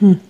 Hmm.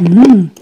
Mm.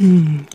うん。